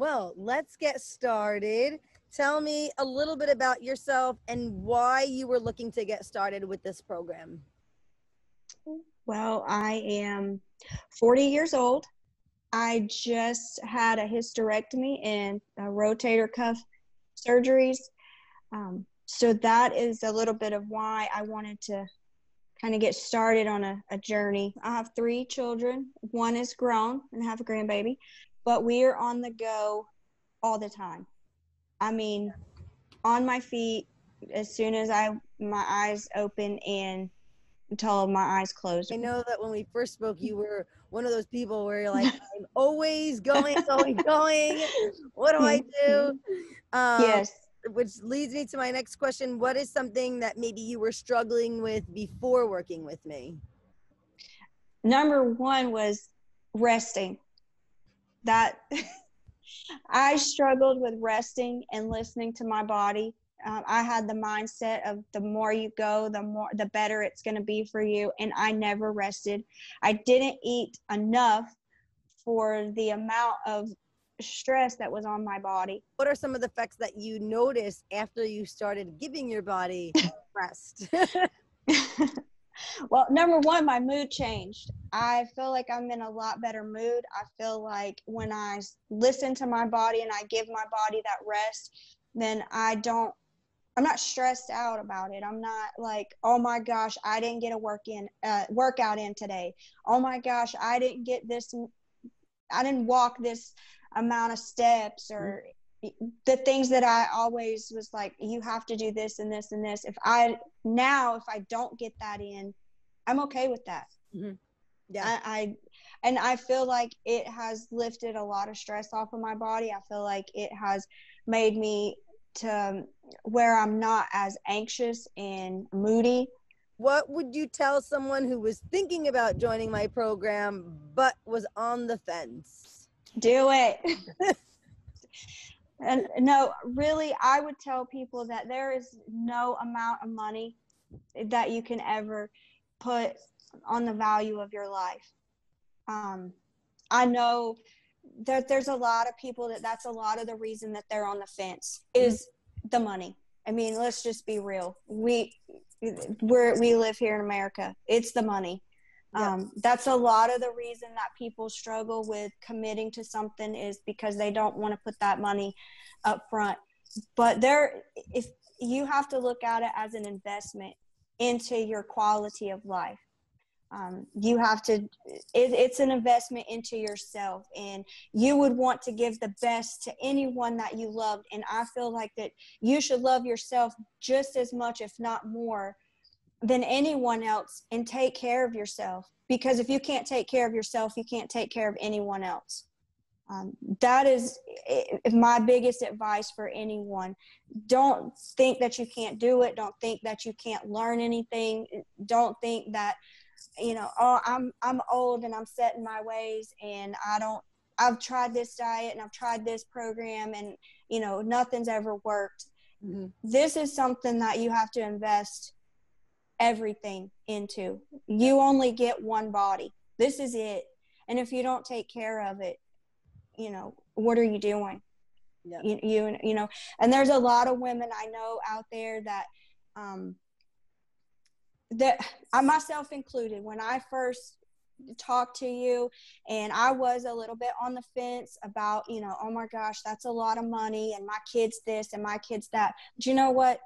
Well, let's get started. Tell me a little bit about yourself and why you were looking to get started with this program. Well, I am 40 years old. I just had a hysterectomy and a rotator cuff surgeries. Um, so that is a little bit of why I wanted to kind of get started on a, a journey. I have three children. One is grown and have a grandbaby, but we are on the go all the time. I mean, on my feet as soon as I my eyes open and until my eyes close. I know that when we first spoke, you were one of those people where you're like, I'm always going, going, going. What do I do? Um, yes. Which leads me to my next question. What is something that maybe you were struggling with before working with me? Number one was resting. That I struggled with resting and listening to my body um, I had the mindset of the more you go, the more the better it's going to be for you. And I never rested. I didn't eat enough for the amount of stress that was on my body. What are some of the effects that you noticed after you started giving your body rest? well, number one, my mood changed. I feel like I'm in a lot better mood. I feel like when I listen to my body and I give my body that rest, then I don't I'm not stressed out about it. I'm not like, oh my gosh, I didn't get a work in uh, workout in today. Oh my gosh, I didn't get this. I didn't walk this amount of steps or the things that I always was like, you have to do this and this and this. If I now, if I don't get that in, I'm okay with that. Mm-hmm. Yeah, I, I and I feel like it has lifted a lot of stress off of my body. I feel like it has made me to where I'm not as anxious and moody. What would you tell someone who was thinking about joining my program but was on the fence? Do it. and no, really, I would tell people that there is no amount of money that you can ever put on the value of your life. Um, I know that there's a lot of people that that's a lot of the reason that they're on the fence is the money. I mean, let's just be real. We we're we live here in America. It's the money. Um, that's a lot of the reason that people struggle with committing to something is because they don't want to put that money up front. But there, if you have to look at it as an investment into your quality of life um, you have to it, it's an investment into yourself and you would want to give the best to anyone that you loved and i feel like that you should love yourself just as much if not more than anyone else and take care of yourself because if you can't take care of yourself you can't take care of anyone else um, that is my biggest advice for anyone don't think that you can't do it don't think that you can't learn anything don't think that you know, oh, I'm I'm old and I'm set in my ways and I don't I've tried this diet and I've tried this program and you know, nothing's ever worked. Mm-hmm. This is something that you have to invest everything into. You only get one body. This is it. And if you don't take care of it, you know, what are you doing? Yeah. You, you you know, and there's a lot of women I know out there that um that I myself included, when I first talked to you and I was a little bit on the fence about, you know, oh my gosh, that's a lot of money and my kids this and my kids that. But you know what?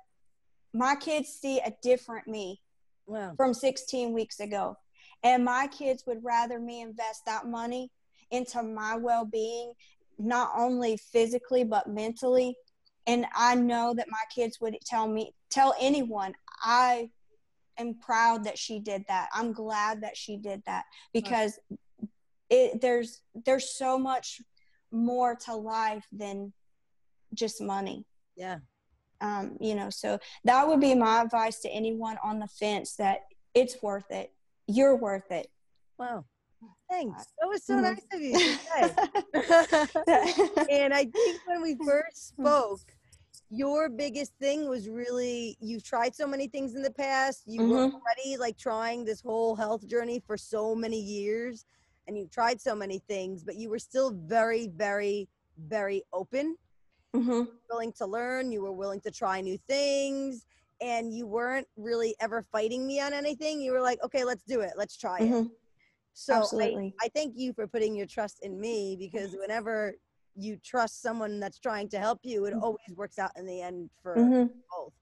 My kids see a different me wow. from 16 weeks ago. And my kids would rather me invest that money into my well being, not only physically, but mentally. And I know that my kids would tell me, tell anyone, I am proud that she did that. I'm glad that she did that because it there's there's so much more to life than just money. Yeah. Um, you know, so that would be my advice to anyone on the fence that it's worth it. You're worth it. Wow. Thanks. That was so mm-hmm. nice of you and I think when we first spoke, your biggest thing was really you've tried so many things in the past you mm-hmm. were already like trying this whole health journey for so many years and you've tried so many things but you were still very very very open, Mhm. willing to learn, you were willing to try new things, and you weren't really ever fighting me on anything. You were like, okay, let's do it, let's try it. Mhm. So I. I thank you for putting your trust in me because whenever you trust someone that's trying to help you, it Mhm. always works out in the end for Mhm. both.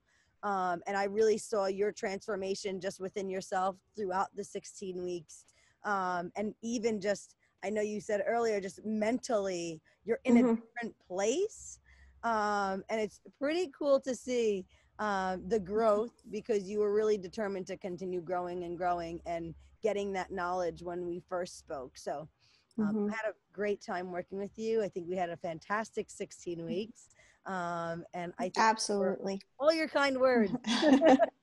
Um, and I really saw your transformation just within yourself throughout the 16 weeks. Um, and even just, I know you said earlier, just mentally, you're in a Mhm. different place. Um, and it's pretty cool to see um, the growth because you were really determined to continue growing and growing and getting that knowledge when we first spoke. So um, Mhm. I had a great time working with you. I think we had a fantastic 16 weeks. Um, and I think Absolutely. all your kind words.